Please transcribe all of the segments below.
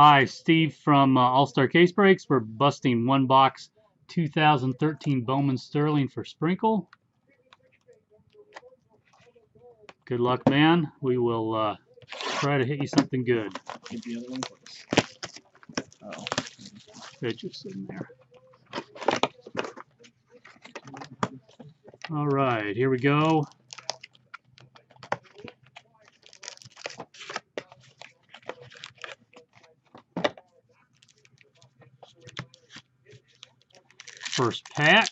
Hi, Steve from uh, All Star Case Breaks. We're busting one box 2013 Bowman Sterling for Sprinkle. Good luck, man. We will uh, try to hit you something good. Get the other one. Oh. They're just sitting there. All right, here we go. First pack.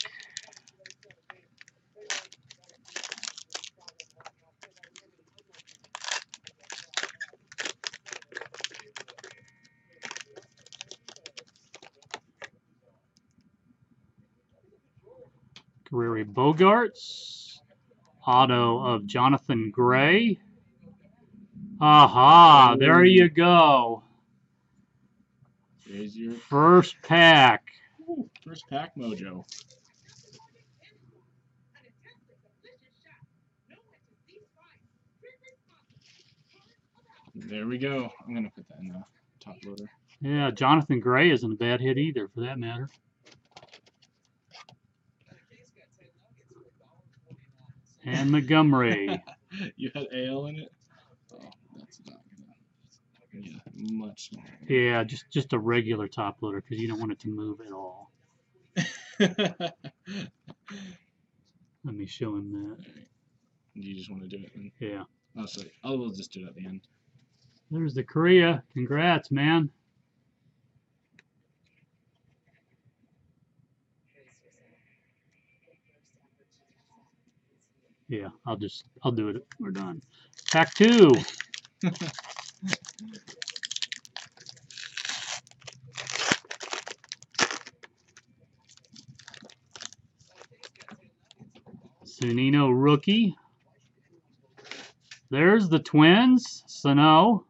Guerrero Bogaerts. Auto of Jonathan Gray. Aha, there you go. First pack. First pack mojo. There we go. I'm gonna put that in the top loader. Yeah, Jonathan Gray isn't a bad hit either, for that matter. And Montgomery. you had AL in it? Oh, that's not gonna. Yeah, much smaller. Yeah, just just a regular top loader because you don't want it to move at all. Let me show him that. you just want to do it? Then? Yeah. Oh, sorry. I'll we'll just do it at the end. There's the Correa. Congrats, man. Yeah, I'll just I'll do it. We're done. Pack two. Zunino rookie. There's the twins, Sano,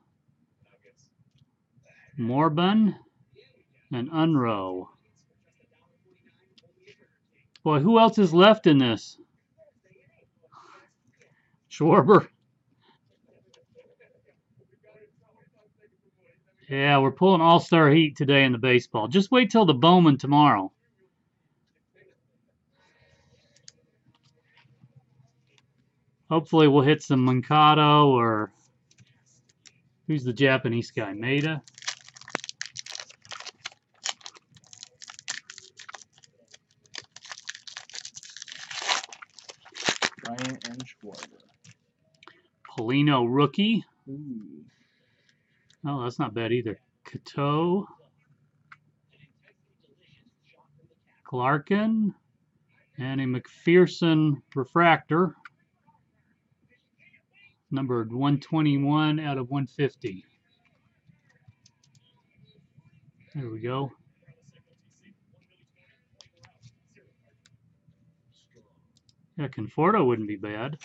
Morban, and Unro. Boy, who else is left in this? Schwarber. Yeah, we're pulling all-star heat today in the baseball. Just wait till the Bowman tomorrow. Hopefully we'll hit some Mankado or who's the Japanese guy? Maeda? Ryan and Schwarber. Polino rookie. Ooh. Oh, that's not bad either. Kato. Clarkin. And a McPherson refractor. Numbered 121 out of 150. There we go. Yeah, Conforto wouldn't be bad.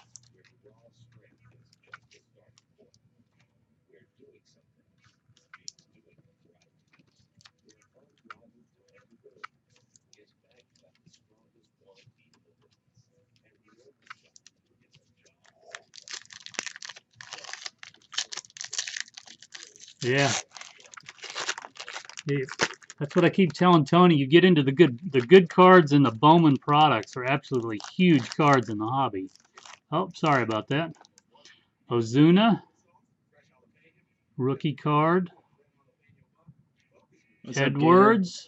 Yeah. Yeah, That's what I keep telling Tony. You get into the good the good cards and the Bowman products are absolutely huge cards in the hobby. Oh, sorry about that. Ozuna. Rookie card. What's? Edwards.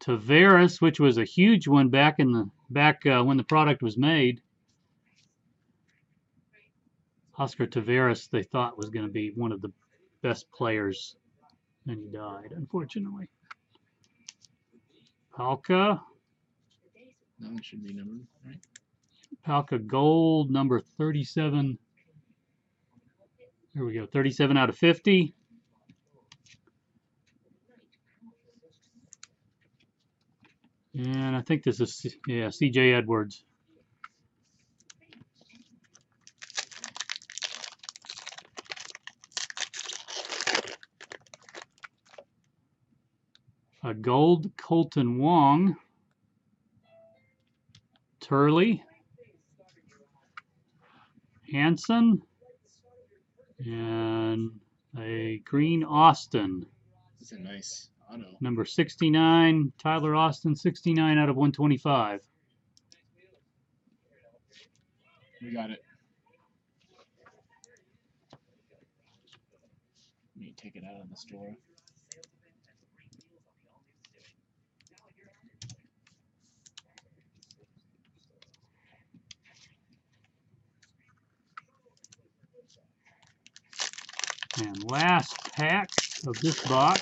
Taveras, which was a huge one back in the back uh, when the product was made. Oscar Taveras, they thought was going to be one of the best players, and he died, unfortunately. Palka, That one should be numbered, right? Palka Gold, number 37. There we go, 37 out of 50. And I think this is, yeah, CJ Edwards. A gold Kolten Wong. Turley. Hanson. And a Green Austin. It's a nice auto. Number 69, Tyler Austin, 69 out of 125. We got it. Let me take it out of the store. And last pack of this box.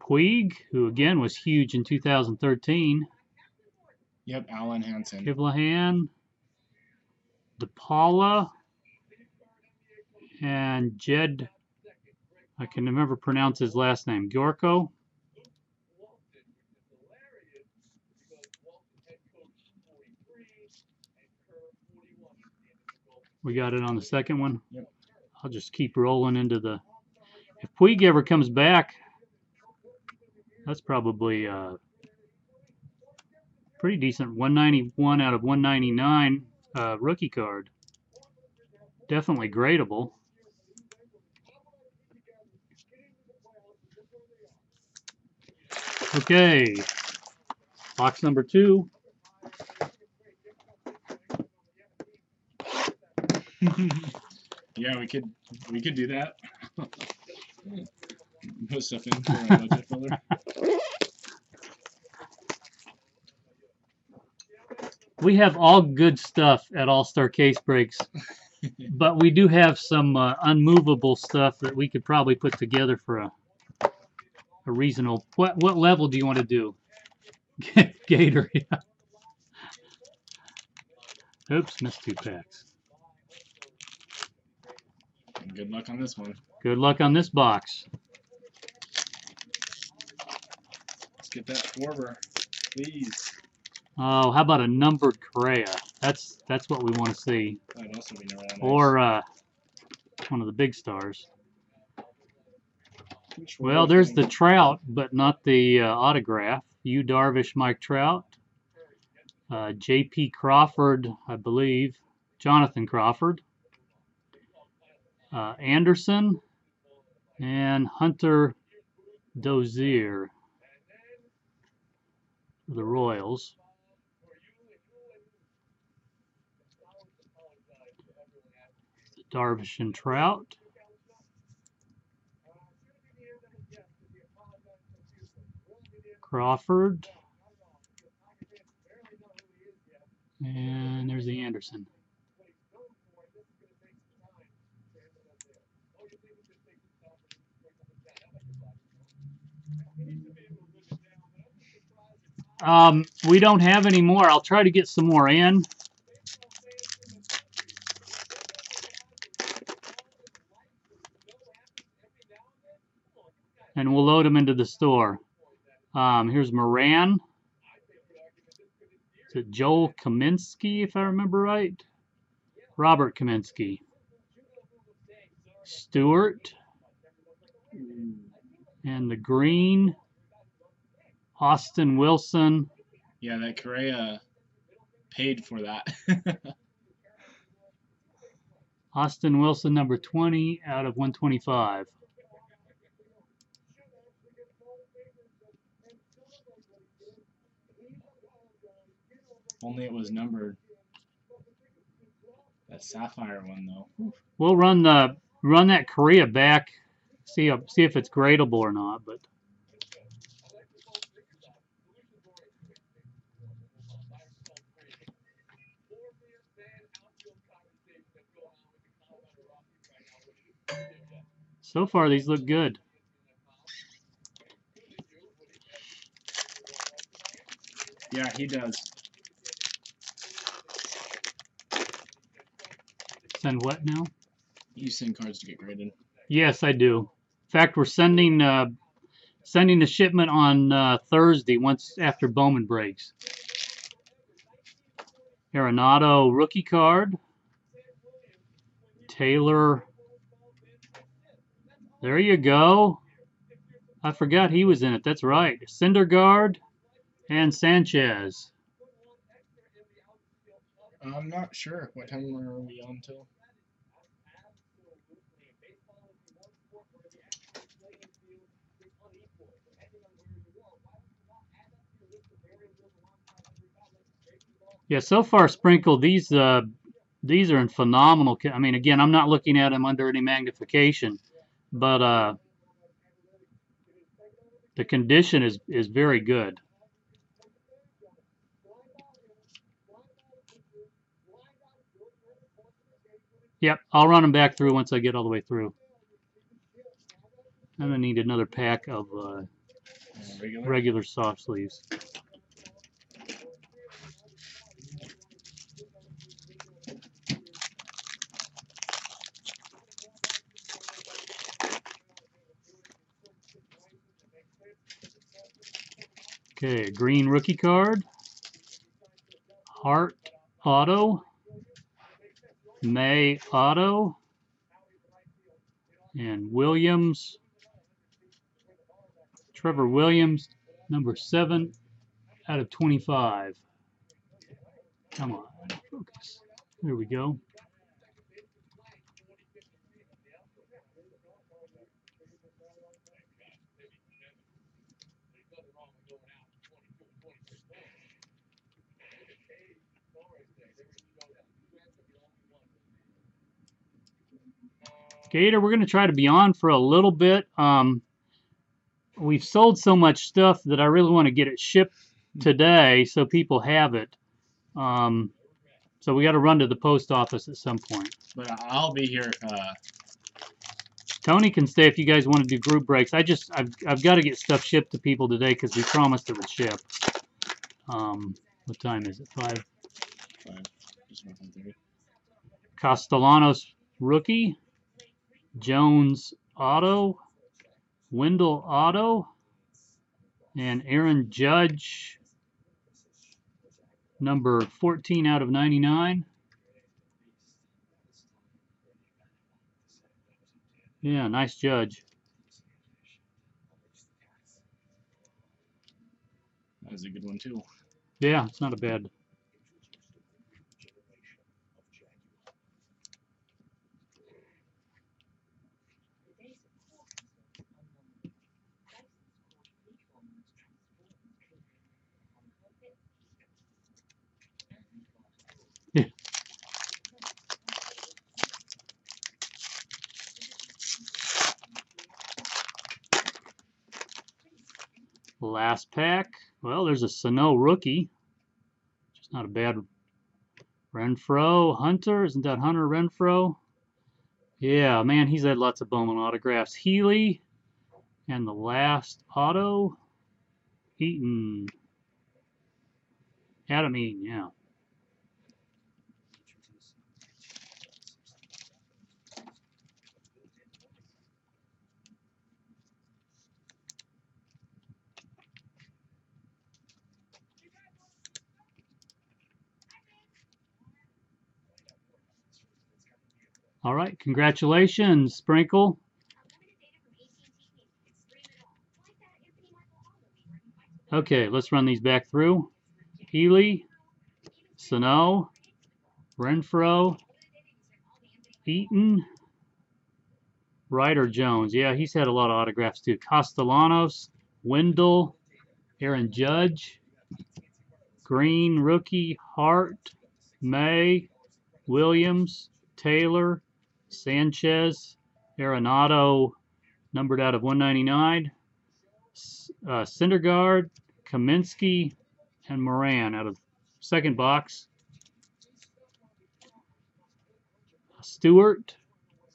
Puig, who again was huge in 2013. Yep, Alen Hanson. Kivlehan, DePaula, and Jed. I can never pronounce his last name. Gyorko. We got it on the second one. Yep. I'll just keep rolling into the. If Puig ever comes back, that's probably a pretty decent. 191 out of 199 uh, rookie card. Definitely gradable. Okay, box number two. yeah, we could we could do that. Put stuff in for our budget filler. We have all good stuff at All Star Case Breaks, but we do have some uh, unmovable stuff that we could probably put together for a a reasonable. What what level do you want to do? Gator. Yeah. Oops, missed two packs. Good luck on this one. Good luck on this box. Let's get that Schwarber, please. Oh, how about a numbered Correa? That's that's what we want to see. That'd also be nice. Or uh, one of the big stars. Well, there's the Trout, but not the uh, autograph. You Darvish, Mike Trout, uh, J.P. Crawford, I believe, Jonathan Crawford, uh, Anderson, and Hunter Dozier for the Royals. Darvish and Trout. Crawford. And there's the Anderson. Um, we don't have any more. I'll try to get some more in. And we'll load them into the store. Um, here's Moran. Is it Joel Kaminsky, if I remember right? Robert Kaminsky. Stewart. And the green. Austin Wilson. Yeah, that Correa paid for that. Austin Wilson, number 20 out of 125. Only it was numbered. That sapphire one though. We'll run the run that Correa back, see see if it's gradable or not. But so far these look good. Yeah, he does. Send what now? You send cards to get graded. Yes, I do. In fact, we're sending uh, sending the shipment on uh, Thursday once after Bowman breaks. Arenado rookie card. Taylor. There you go. I forgot he was in it. That's right. Syndergaard and Sanchez. I'm not sure. What time are we on till? Yeah, so far Sprinkle, these uh, these are in phenomenal. I mean, again, I'm not looking at them under any magnification, but uh, the condition is is very good. Yep, I'll run them back through once I get all the way through. I'm gonna need another pack of Uh, regular. regular soft sleeves. Okay, green rookie card. Hart auto. May auto. And Williams. Trevor Williams, number seven out of 25. Come on, focus. There we go. Gator, we're going to try to be on for a little bit. Um, we've sold so much stuff that I really want to get it shipped today so people have it. Um, so we got to run to the post office at some point. But I'll be here. Uh, Tony can stay if you guys want to do group breaks. I just I've I've got to get stuff shipped to people today because we promised it would ship. Um, what time is it? Five. five. Just nothing thirty. Castellanos rookie, Jones auto, Wendell auto, and Aaron Judge number 14 out of 99. Yeah, nice Judge. That was a good one too. Yeah, it's not a bad. Last pack. Well, there's a Sano rookie. Just not a bad Renfroe Hunter. Isn't that Hunter Renfroe? Yeah, man, he's had lots of Bowman autographs. Healy. And the last auto. Eaton. Adam Eaton, yeah. All right, congratulations, Sprinkle. Okay, let's run these back through. Healy, Sano, Renfroe, Eaton, Ryder Jones. Yeah, he's had a lot of autographs too. Castellanos, Wendell, Aaron Judge, Green, rookie, Hart, May, Williams, Taylor, Sanchez, Arenado, numbered out of 199, uh, Syndergaard, Kaminsky, and Moran out of second box. Stewart,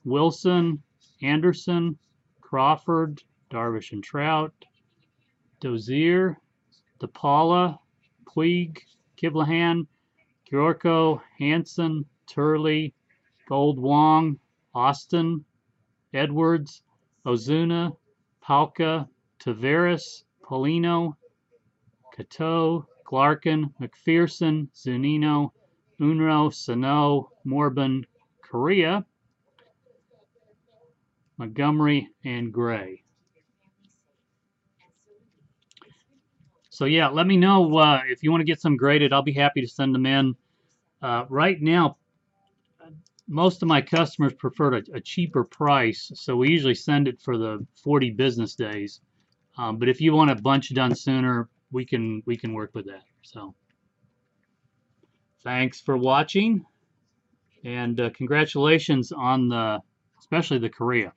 Wilson, Anderson, Crawford, Darvish and Trout, Dozier, DePaula, Puig, Kivlehan, Gyorko, Hanson, Turley, Gold Wong, Austin, Edwards, Ozuna, Palka, Taveras, Polino, Cato, Clarkin, McPherson, Zunino, Unro, Sano, Morbin, Correa, Montgomery, and Gray. So yeah, let me know uh, if you want to get some graded. I'll be happy to send them in. Uh, right now, most of my customers prefer a, a cheaper price, so we usually send it for the 40 business days. Um, but if you want a bunch done sooner, we can we can work with that. So, thanks for watching, and uh, congratulations on the especially the Correa.